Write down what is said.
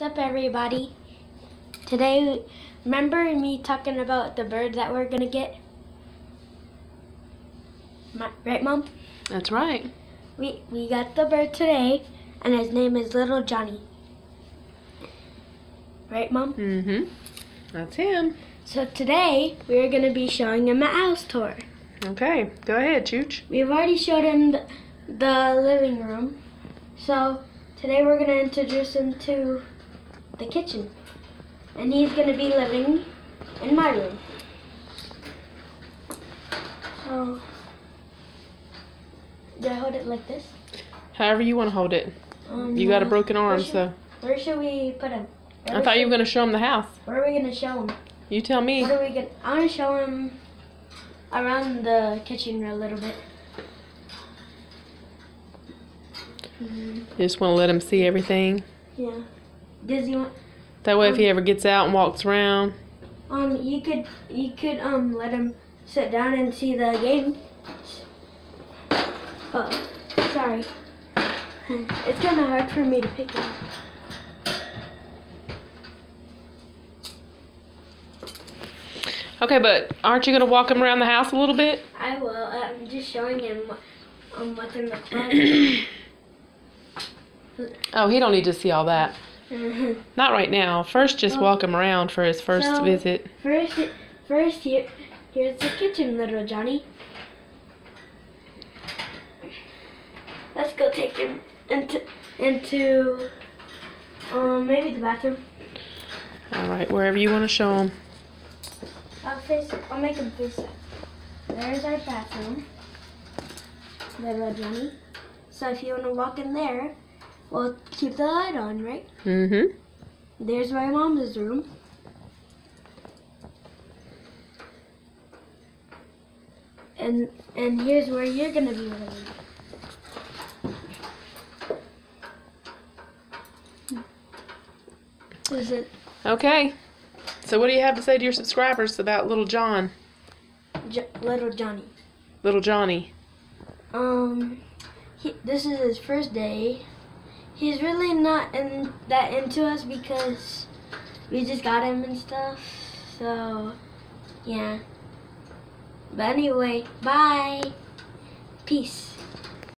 What's up, everybody? Today, remember me talking about the bird that we're gonna get? My, right, Mom? That's right. We we got the bird today, and his name is Little Johnny. Right, Mom? Mm-hmm. That's him. So today we're gonna be showing him a house tour. Okay, go ahead, Chooch. We've already showed him the, the living room, so today we're gonna introduce him to the kitchen, and he's gonna be living in my room. So, do I hold it like this? However you want to hold it. Um, You got a broken where arm, should- so Where should we put him? Where I thought you were going to show him the house. Where are we gonna show him? You tell me. What are we gonna? I want to show him around the kitchen a little bit. You just want to let him see everything. yeah. Does he want? That way, if he ever gets out and walks around, Um, you could you could um let him sit down and see the game. Oh, sorry. It's kind of hard for me to pick him. okay. But aren't you going to walk him around the house a little bit? I will. I'm just showing him what, um what's in the closet. Oh, he don't need to see all that. Not right now. First, just Well, walk him around for his first so- visit. first, first here, here's the kitchen, little Johnny. Let's go take him into into um maybe the bathroom. All right, wherever you want to show him. I'll face. I'll make him face up. There's our bathroom, little Johnny. So if you want to walk in there, we'll keep the light on, right? Mm-hmm. There's my mom's room. And and here's where you're gonna be living. Is it Okay. So, what do you have to say to your subscribers about little John, J- little Johnny? little Johnny? Um, he, this is his first day. He's really not in that into us because we just got him and stuff. So, yeah. But anyway, bye. Peace.